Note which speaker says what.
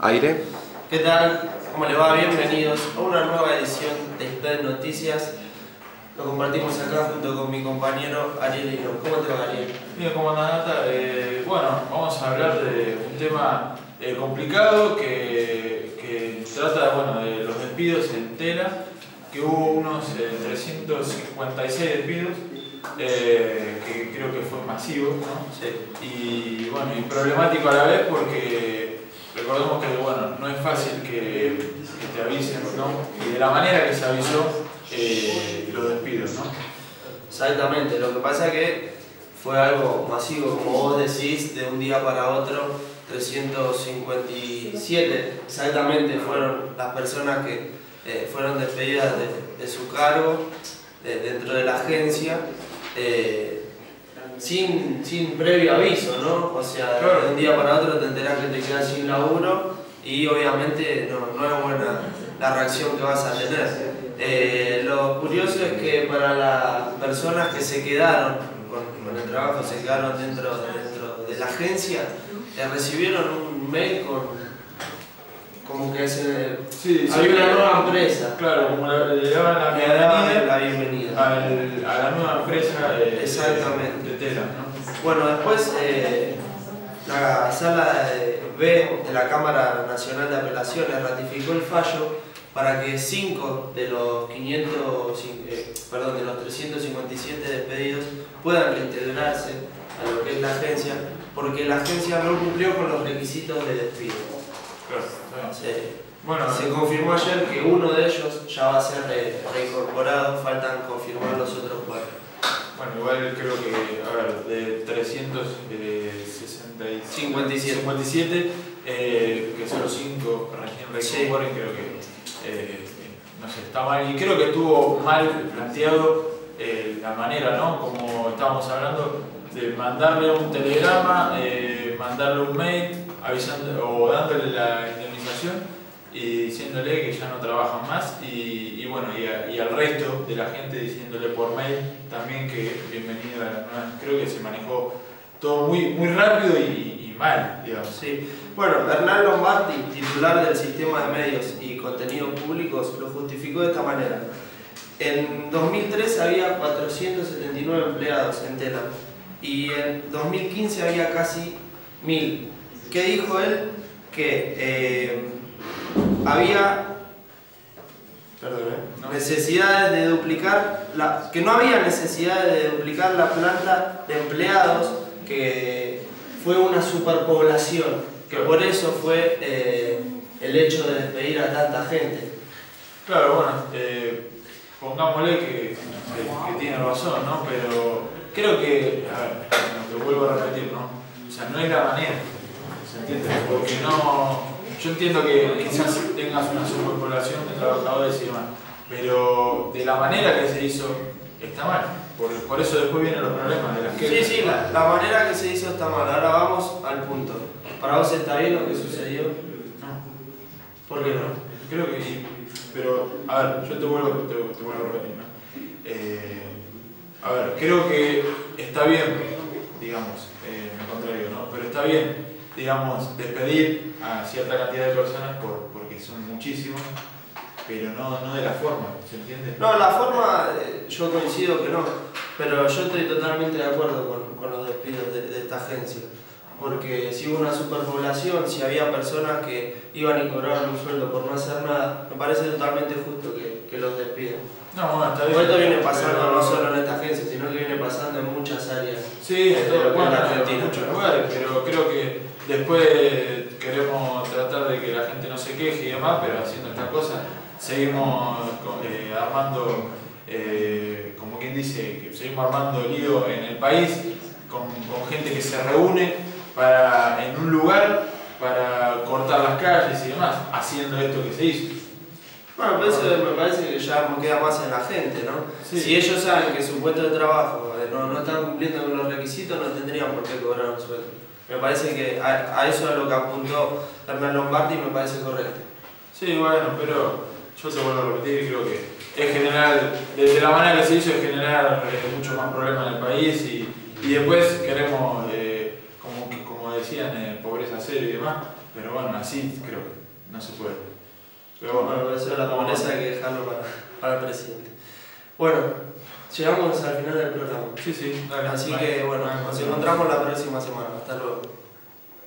Speaker 1: Aire.
Speaker 2: ¿Qué tal? ¿Cómo le va? Bienvenidos a una nueva edición de Spread Noticias. Lo compartimos acá junto con mi compañero Ariel Hino. ¿Cómo te va, Ariel?
Speaker 3: Bien, comandante, eh, bueno, vamos a hablar de un tema eh, complicado que, que trata bueno, de los despidos en tela, que hubo unos eh, 356 despidos, eh, que creo que fue masivo, ¿no?
Speaker 2: Sí.
Speaker 3: y bueno, y problemático a la vez porque recordemos que bueno, no es fácil que, te avisen, ¿no? Y de la manera que se avisó eh, los despidos, ¿no?
Speaker 2: Exactamente. Lo que pasa es que fue algo masivo, como vos decís, de un día para otro. 357 exactamente fueron las personas que eh, fueron despedidas de, su cargo de- dentro de la agencia. eh, sin, sin previo aviso, ¿no? O sea,
Speaker 3: Claro.
Speaker 2: de un día para otro te enterás que te quedas sin laburo y obviamente no, no es buena la reacción que vas a tener. Eh, lo curioso es que para las personas que se quedaron con, con el trabajo, se quedaron dentro, dentro de la agencia, eh, recibieron un mail con como que se,
Speaker 3: Sí, sí.
Speaker 2: una nueva empresa.
Speaker 3: Claro, como la- le daban la
Speaker 2: Le daban
Speaker 3: bienvenida
Speaker 2: la bienvenida.
Speaker 3: al- a la nueva empresa de,
Speaker 2: Exactamente.
Speaker 3: de tela, ¿no?
Speaker 2: Bueno, después eh, la sala B de la Cámara Nacional de Apelaciones ratificó el fallo para que 5 de los 500, cin- eh, perdón, de los 357 despedidos puedan reintegrarse a lo que es la agencia, porque la agencia no cumplió con los requisitos de despido.
Speaker 3: Claro, Bueno,
Speaker 2: se confirmó ayer que uno de ellos ya va a ser re- reincorporado, faltan confirmar los otros cuatro.
Speaker 3: bueno, igual creo que, a ver, de 357
Speaker 2: 57.
Speaker 3: 57, eh, que solo 5 recién
Speaker 2: Sí.
Speaker 3: reincorporen, creo que, eh, no sé, está mal. Y creo que estuvo mal planteado eh, la manera, ¿no? Como estábamos hablando, de mandarle un telegrama, eh, mandarle un mail, avisando o dándole la indemnización y diciéndole que ya no trabajan más y, y bueno, y, al resto de la gente diciéndole por mail también que bienvenido a la nueva. Creo que se manejó todo muy, muy rápido y, mal, digamos.
Speaker 2: Sí. Bueno, Hernán Lombardi, titular del sistema de medios y contenidos públicos, lo justificó de esta manera. En 2003 había 479 empleados en Telam y en 2015 había casi 1000. ¿Qué dijo él? Que eh, había perdón, ¿eh? Necesidades de duplicar, la, que no había necesidad de duplicar la planta de empleados, que fue una superpoblación, que por eso fue eh, el hecho de despedir a tanta gente.
Speaker 3: Claro, bueno, eh, pongámosle que, que- que tiene razón, ¿no? Pero creo que, a ver, lo vuelvo a repetir, ¿no? O sea, no es la manera, ¿se entiende? Porque no, yo entiendo que quizás tengas una superpoblación de trabajadores y demás, pero de la manera que se hizo está mal. Por, por eso después vienen los problemas de las
Speaker 2: Sí,
Speaker 3: quejas.
Speaker 2: sí, la, la manera que se hizo está mal. Ahora vamos al punto. ¿Para vos está bien lo que sucedió?
Speaker 3: No.
Speaker 2: ¿Por qué no?
Speaker 3: Creo que sí, pero a ver, yo te vuelvo, te, te vuelvo a repetir, ¿no? Eh, a ver, creo que está bien, digamos, eh, al contrario, ¿no? Pero está bien, digamos, despedir a cierta cantidad de personas por, porque son muchísimos, pero no, no de la forma, ¿se entiende?
Speaker 2: No, la forma, eh, yo coincido que no, pero yo estoy totalmente de acuerdo con, con los despidos de, de esta agencia. Porque si hubo una superpoblación, si había personas que iban y cobraban un sueldo por no hacer nada, me parece totalmente justo que, que los despidan.
Speaker 3: No, bueno, está bien.
Speaker 2: Esto viene pasando
Speaker 3: pero-
Speaker 2: no solo en esta agencia, sino que viene pasando en muchas áreas.
Speaker 3: Sí, en
Speaker 2: Pero
Speaker 3: bueno,
Speaker 2: en
Speaker 3: en
Speaker 2: Argentina.
Speaker 3: muchos lugares, pero creo que después queremos tratar de que la gente no se queje y demás, pero haciendo estas cosas seguimos eh, armando, eh, como quien dice, que seguimos armando lío en el país con, con gente que se reúne para, en un lugar para cortar las calles y demás, haciendo esto que se hizo.
Speaker 2: Bueno, pero eso me parece que ya queda más en la gente, ¿no?
Speaker 3: Sí.
Speaker 2: Si ellos saben que su puesto de trabajo eh, no, no están cumpliendo con los requisitos, no tendrían por qué cobrar un sueldo. Me parece que a, a eso es lo que apuntó Hernán Lombardi y me parece correcto.
Speaker 3: Sí, bueno, pero yo te vuelvo a repetir, creo que es general, desde la manera que se hizo, es generar eh, mucho más problemas en el país y, y después queremos, eh, como, como decían, eh, pobreza cero y demás, Pero bueno, así creo que no se puede. Pero
Speaker 2: Bueno,
Speaker 3: bueno,
Speaker 2: eso es la pobreza que dejarlo para, para el presidente. Bueno, llegamos al final del programa.
Speaker 3: sí, sí, dale.
Speaker 2: Así que bueno, nos encontramos la próxima semana. Hasta luego.